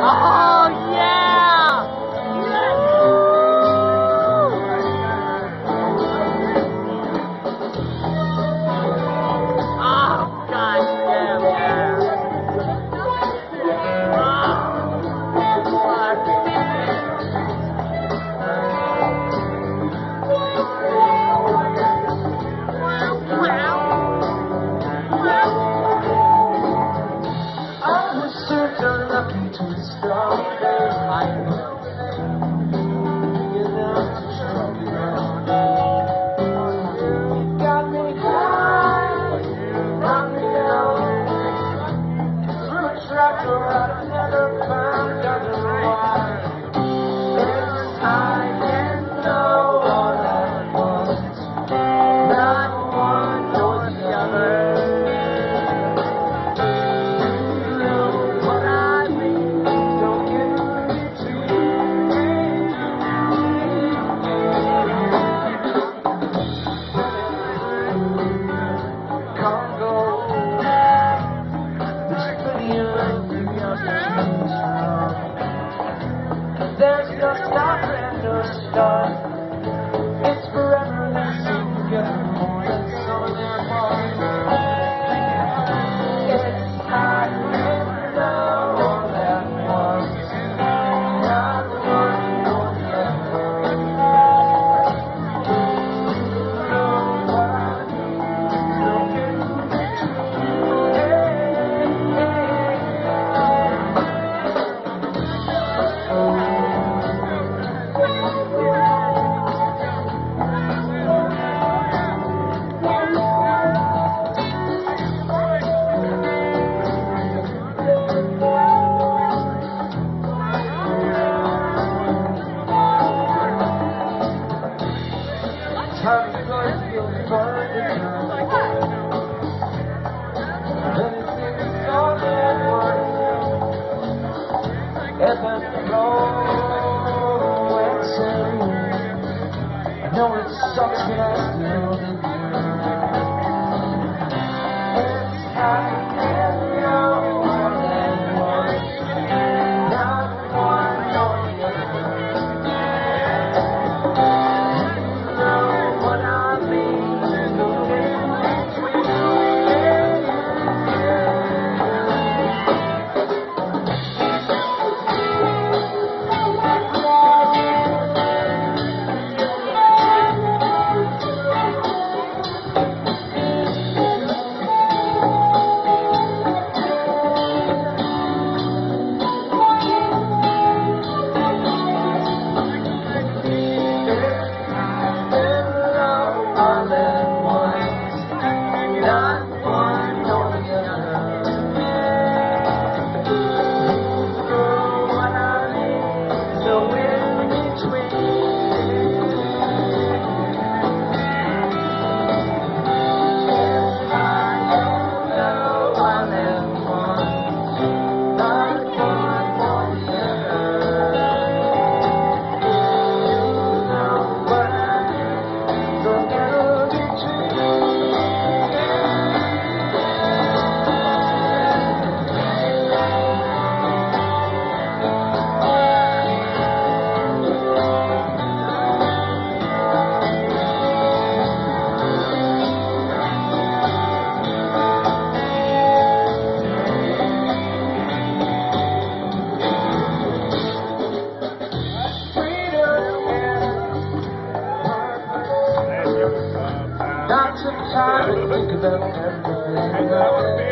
啊 ever flowing. I know it sucks, but I still think about everything.